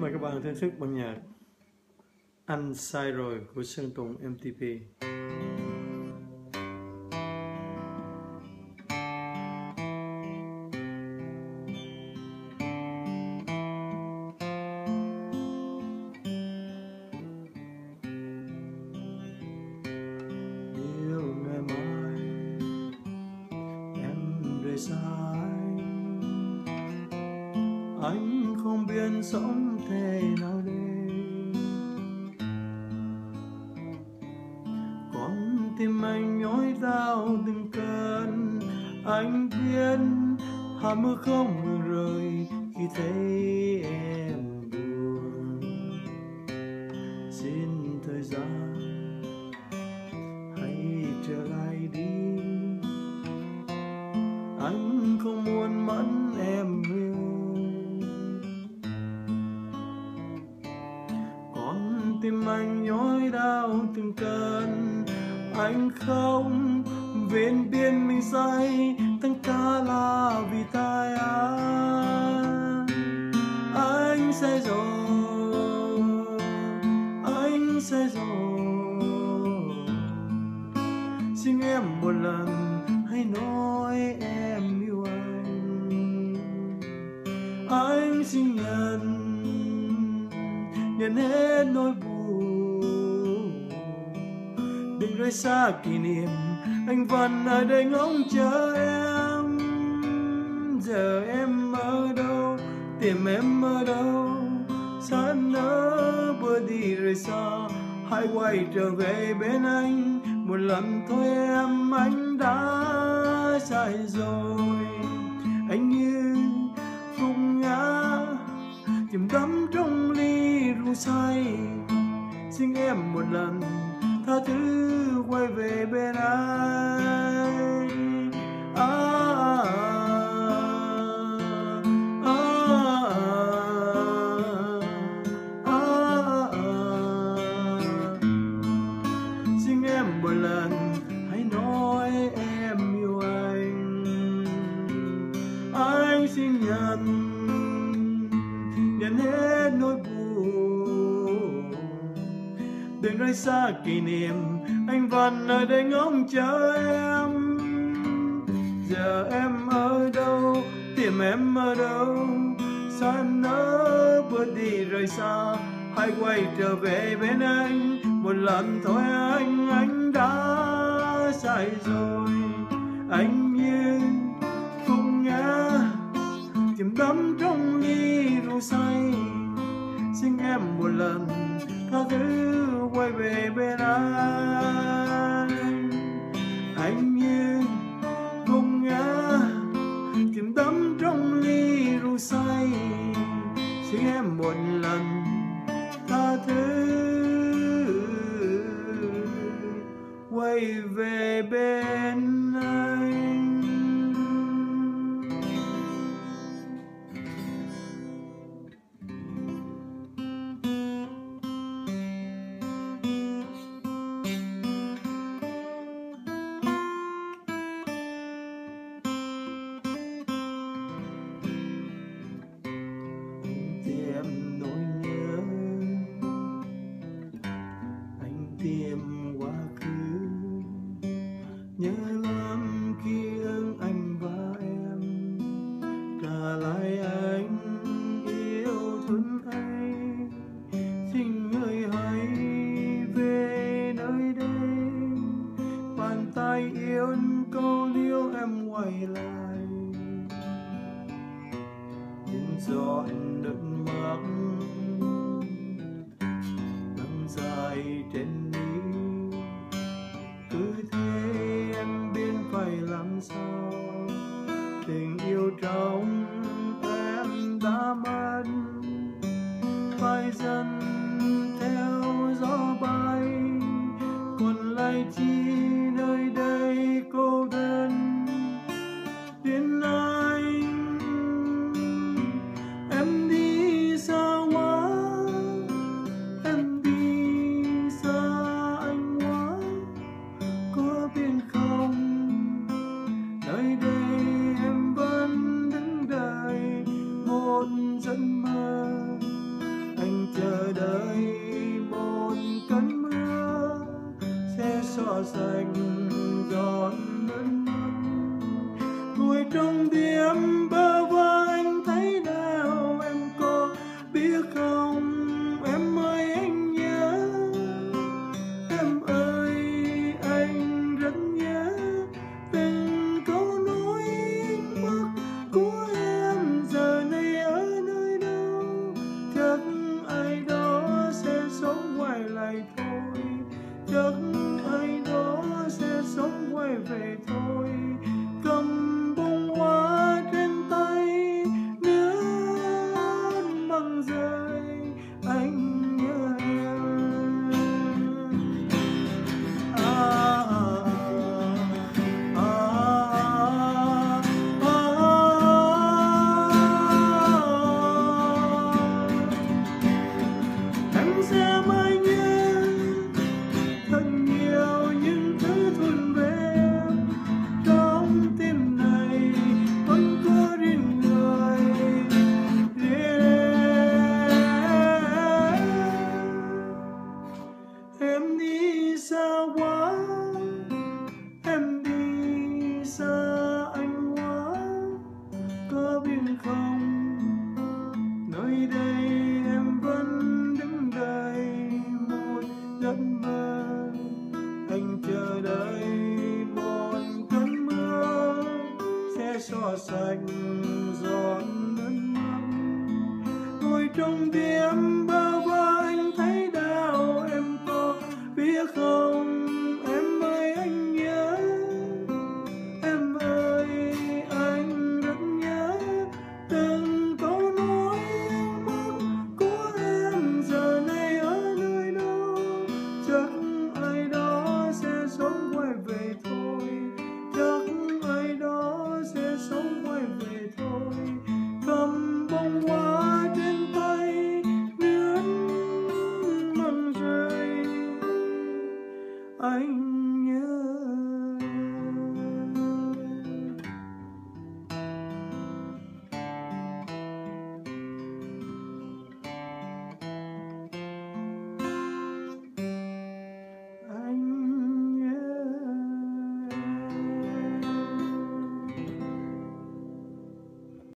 Mời các bạn thưởng thức bằng nhạc Anh sai rồi của Sơn Tùng MTP. Yêu ngày mai, em rời xa anh anh không biết sống thế nào đây con tim anh nhói đau từng cơn anh biết. Hà mưa không ngừng rơi khi thấy em buồn. Xin thời gian hãy trở lại. Đau anh không bên biên mình say, tất cả là vì tai anh anh say rồi, anh say rồi. Xin em một lần, hãy nói em yêu anh. Anh xin nhận nhận hết nỗi buồn nơi xa kỷ niệm. Anh vẫn ở đây ngóng chờ em. Giờ em ở đâu? Tìm em ở đâu? Xa nỡ vừa đi rời xa, hãy quay trở về bên anh. Một lần thôi em, anh đã sai rồi. Anh như gục ngã, chìm đắm trong ly rượu say. Xin em một lần tha thứ. Nơi xa kỷ niệm. Anh vẫn ở đây ngóng chờ em. Giờ em ở đâu? Tìm em ở đâu? Sao em nỡ bước đi rời xa? Hãy quay trở về bên anh. Một lần thôi anh anh đã sai rồi. Anh quay về bên anh. Tìm nhớ lắm khi ưng anh và em. Trả lại anh yêu thương anh. Xin người hãy về nơi đây. Bàn tay yêu câu liêu em quay lại. Những giọt nước mắt nắng dài trên mi. Cứ thế em biết was like trong tim bao